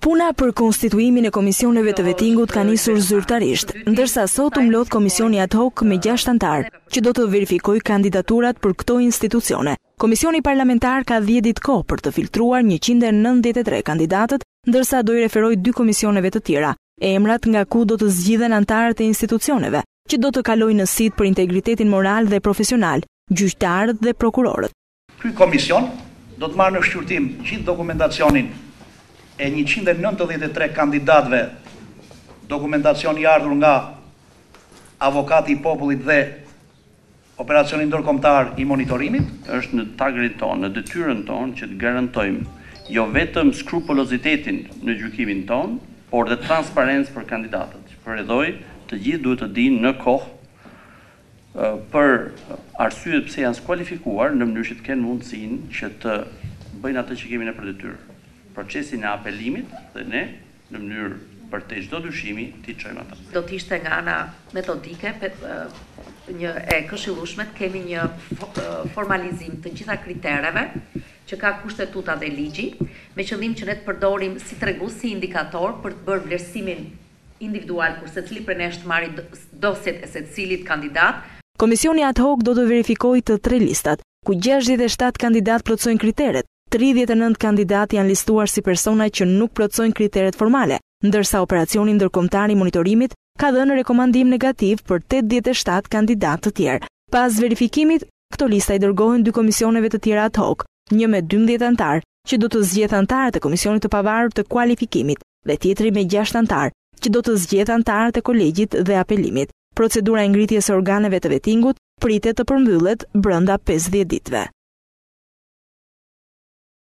Puna për konstituimin e komisioneve të Vetingut ka nisur zyrtarisht, ndërsa sot u mblodh komisioni ad hoc me gjashtë anëtarë, që do të verifikojë kandidaturat për këto institucione. Komisioni parlamentar ka dhjetë ditë kohë për të filtruar njëqind e nëntëdhjetë e tre kandidatët, ndërsa do i referojë dy komisioneve të tjera, emrat nga ku do të zgjidhen anëtarët e institucioneve, që do të kalojnë në sitë për integritetin moral dhe profesional, gjyqtarët dhe prokurorët. Ky komision do të marrë në shqyrtim gjithë dokumentacionin e njëqind e nëntëdhjetë e tre kandidatëve, dokumentacion i ardhur nga Avokati i Popullit dhe Operacioni Ndërkombëtar i Monitorimit. Është në tagrin tonë, në detyrën tonë që të garantojmë jo vetëm skrupulozitetin në gjykimin tonë, por dhe transparencë për kandidatët. Që për rrjedhojë, të gjithë duhet të dinë në kohë për arsyet pse janë skualifikuar në mënyrë që të kenë mundësinë që të bëjnë atë që kemi ne për detyrë, procesin e apelimit dhe ne në mënyrë përtej çdo dyshimi t'i çojmë atë. Do të ishte nga ana metodike një e këshillueshme të kemi një formalizim të gjitha kritereve që ka Kushtetuta dhe ligji, me qëllim që ne të përdorim si tregus, si indikator për të bërë vlerësimin individual kur secili prej nesh të marrë dosjet e secilit kandidat. Komisioni ad hoc do të verifikojë të tre listat, ku gjashtëdhjetë e shtatë kandidatë plotësojnë kriteret, tridhjetë e nëntë kandidatë janë listuar si persona që nuk plotësojnë kriteret formale, ndërsa Operacioni Ndërkombëtar i Monitorimit ka dhënë rekomandim negativ për tetëdhjetë e shtatë kandidatë të tjerë. Pas verifikimit, këto lista i dërgohen dy komisioneve të tjera ad hoc, një me dymbëdhjetë anëtarë, që do të zgjedhë anëtarët e Komisionit të Pavarur të Kualifikimit. dhe tjetri me gjashtë anëtarë, që do të zgjedhë anëtarët e Kolegjit dhe Apelimit. Procedura e ngritjes së organeve të Vetingut pritet të përmbyllet brenda pesëdhjetë ditëve.